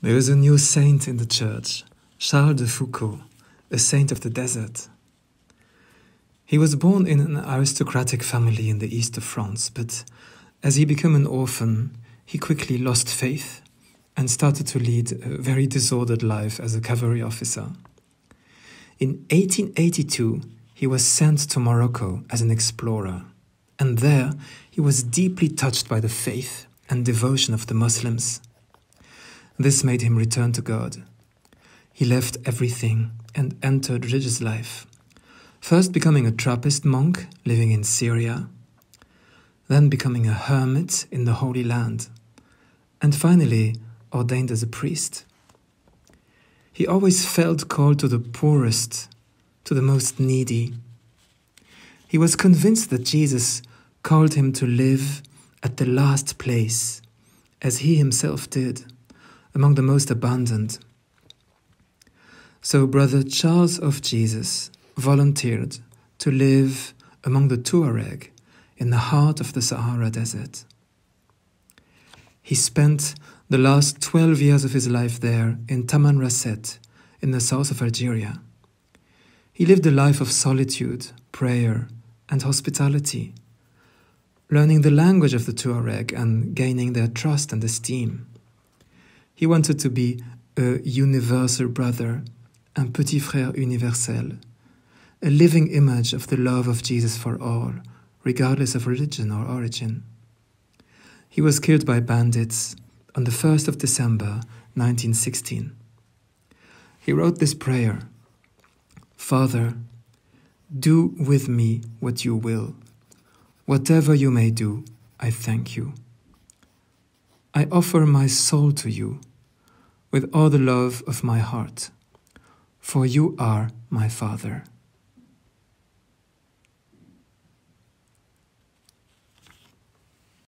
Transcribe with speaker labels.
Speaker 1: There is a new saint in the church, Charles de Foucauld, a saint of the desert. He was born in an aristocratic family in the east of France, but as he became an orphan, he quickly lost faith and started to lead a very disordered life as a cavalry officer. In 1882, he was sent to Morocco as an explorer, and there he was deeply touched by the faith and devotion of the Muslims this made him return to God. He left everything and entered religious life, first becoming a Trappist monk living in Syria, then becoming a hermit in the Holy Land, and finally ordained as a priest. He always felt called to the poorest, to the most needy. He was convinced that Jesus called him to live at the last place, as he himself did among the most abundant. So, Brother Charles of Jesus volunteered to live among the Tuareg in the heart of the Sahara Desert. He spent the last 12 years of his life there in Tamanrasset, in the south of Algeria. He lived a life of solitude, prayer, and hospitality, learning the language of the Tuareg and gaining their trust and esteem. He wanted to be a universal brother, un petit frère universel, a living image of the love of Jesus for all, regardless of religion or origin. He was killed by bandits on the 1st of December 1916. He wrote this prayer Father, do with me what you will. Whatever you may do, I thank you. I offer my soul to you with all the love of my heart, for you are my Father.